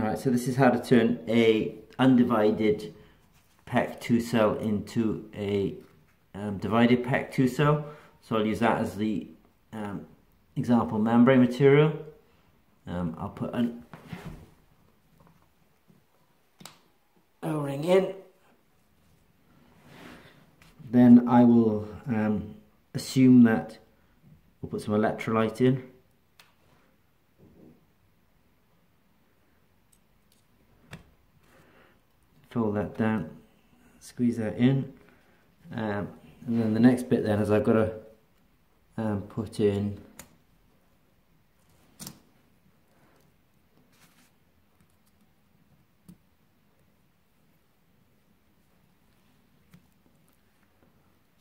Alright, so this is how to turn a undivided PECC-2 cell into a um, divided PECC-2 cell. So I'll use that as the um, example membrane material. Um, I'll put an O-ring in. Then I will um, assume that we'll put some electrolyte in. Fill that down, squeeze that in. Um, and then the next bit then is I've got to um, put in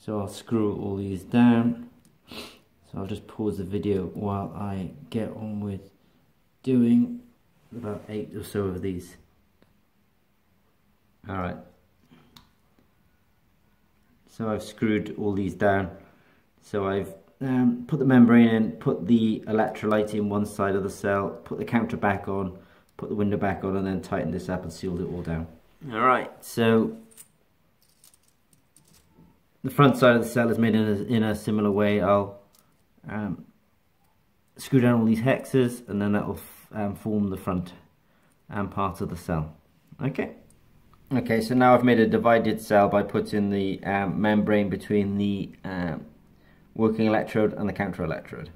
So I'll screw all these down. So I'll just pause the video while I get on with doing about eight or so of these. Alright. So I've screwed all these down. So I've um, put the membrane in, put the electrolyte in one side of the cell, put the counter back on, put the window back on and then tighten this up and sealed it all down. Alright, so the front side of the cell is made in a, in a similar way. I'll um, screw down all these hexes and then that will um, form the front um, part of the cell. Okay. Okay, so now I've made a divided cell by putting the um, membrane between the um, working electrode and the counter electrode.